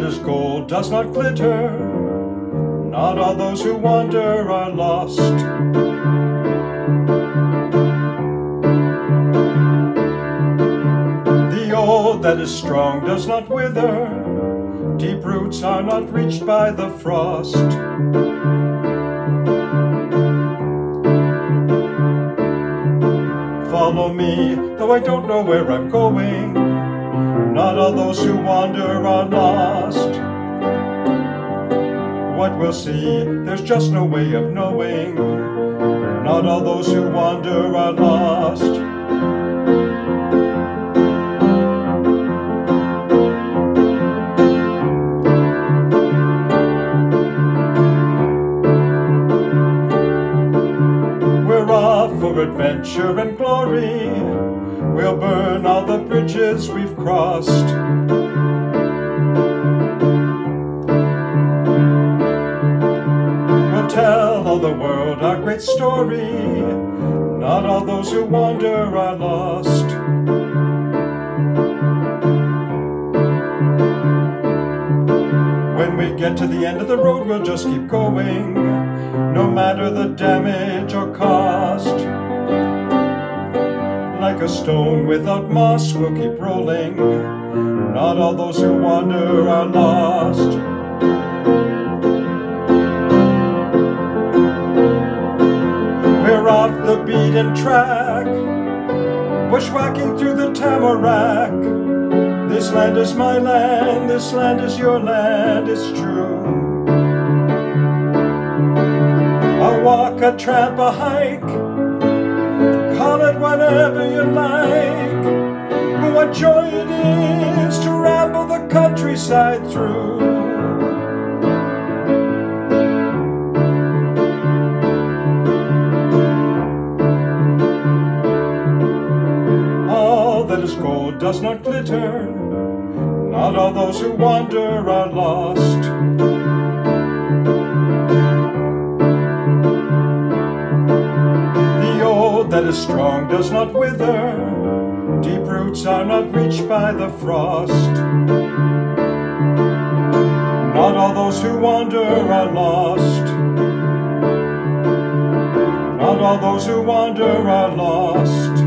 does not glitter, not all those who wander are lost. The old that is strong does not wither, deep roots are not reached by the frost. Follow me, though I don't know where I'm going. Not all those who wander are lost. What we'll see, there's just no way of knowing. Not all those who wander are lost. We're off for adventure and glory. We'll burn all the bridges we've crossed. We'll tell all the world our great story. Not all those who wander are lost. When we get to the end of the road, we'll just keep going, no matter the damage or cost. A stone without moss, we'll keep rolling. Not all those who wander are lost. We're off the beaten track, bushwhacking through the tamarack. This land is my land, this land is your land, it's true. A walk, a tramp, a hike, it whatever you like. What joy it is to ramble the countryside through. All that is gold does not glitter, not all those who wander are lost. That is strong does not wither, deep roots are not reached by the frost. Not all those who wander are lost. Not all those who wander are lost.